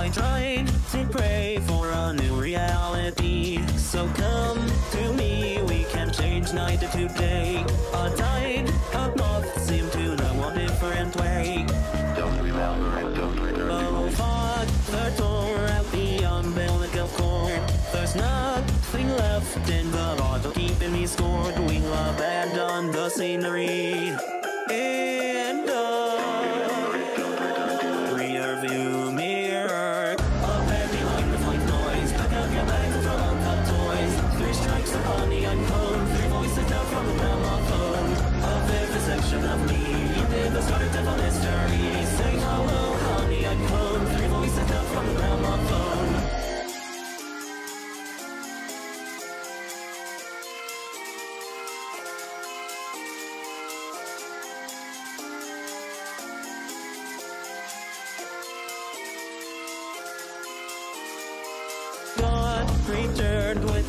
I tried to pray for a new reality. So come to me, we can change night to day. A tide of moth seem to know a different way. Don't remember it, don't return Oh, to Father tore out the umbilical cord. There's nothing left in the bottle keeping me scored. We'll abandon the scenery. And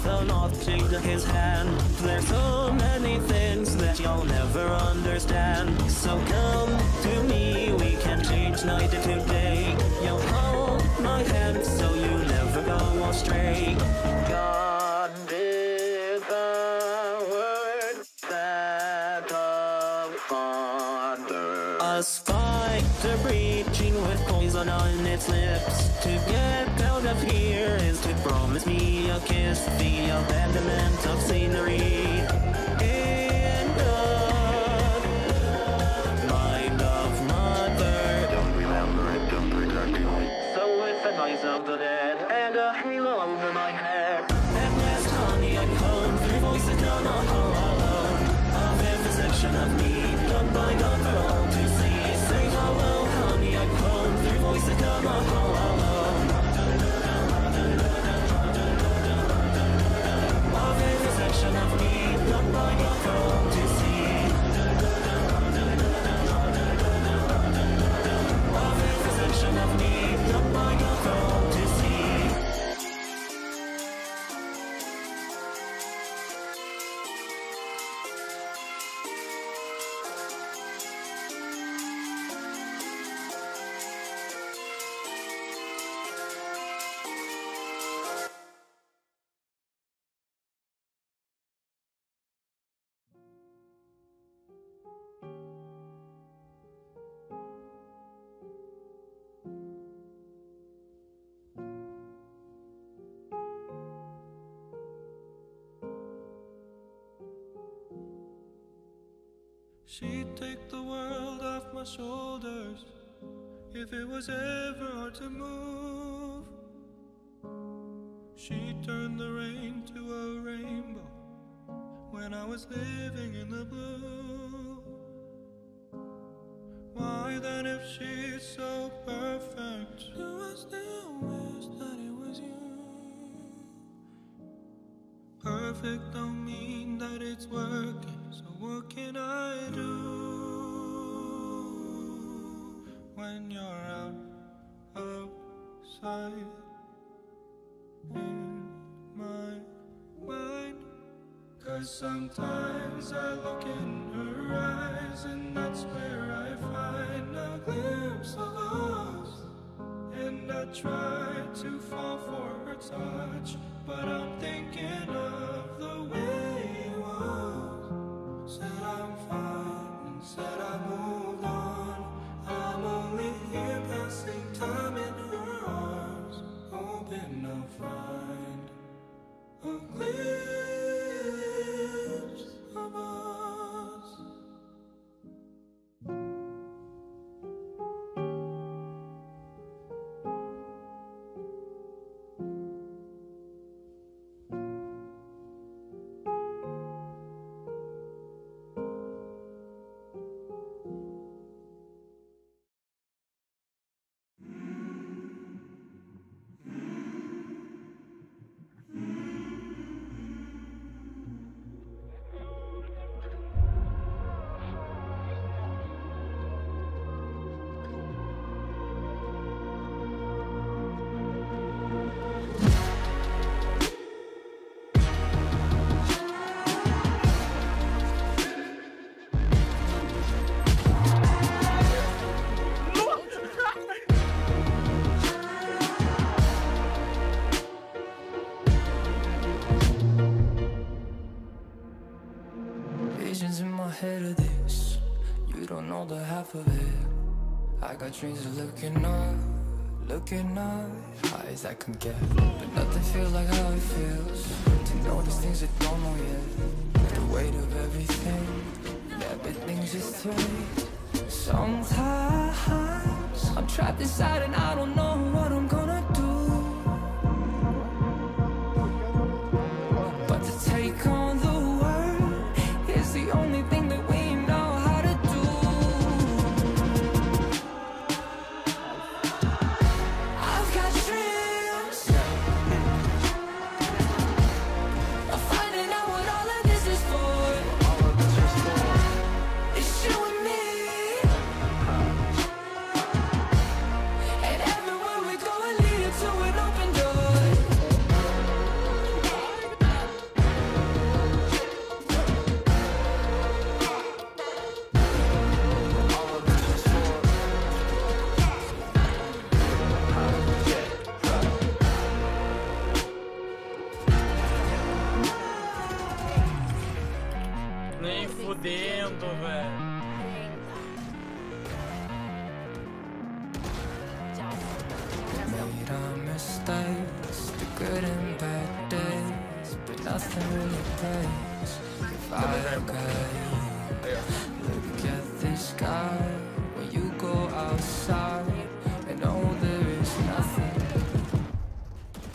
an object in his hand. There's so many things that you'll never understand. So come to me, we can change night to day. You'll hold my hand so you never go astray. God did the word that the Father. A spider breaching with poison on its lips. To get out of here is to promise me a kiss. The abandonment of scenery. She'd take the world off my shoulders if it was ever hard to move. She turned the rain to a rainbow when I was living in the blue. Why then, if she's so perfect, do I still Perfect don't mean that it's working, so what can I do when you're out outside in my mind? Cause sometimes I look in her eyes, and that's where I find a glimpse of us. And I try to touch, but I'm thinking of the way it was. Said I'm fine, and said I moved on. I'm only here passing time in her arms, hoping I'll find a glimpse I got dreams of looking up, looking up, high as I can get. But nothing feels like how it feels to know these things don't know yet. The weight of everything, everything's just right. Sometimes I'm trapped inside and I don't know what I'm gonna velho. Made our mistakes, the good and bad days, but nothing really pays. If I look at you, look at this sky. When you go outside, and know there is nothing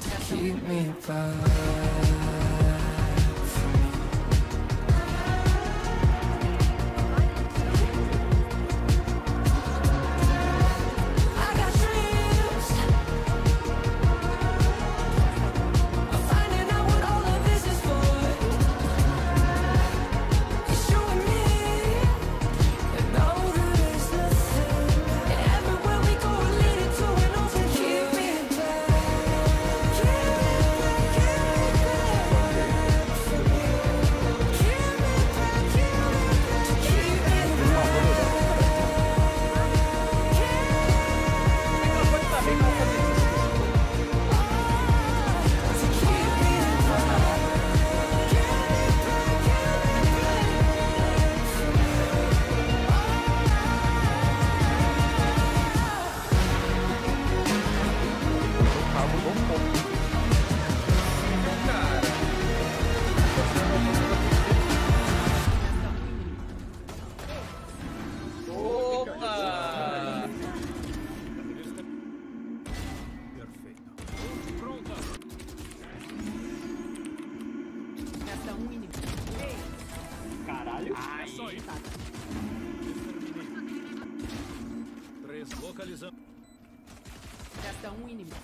to keep me back. Neutralizando. Um inimigo.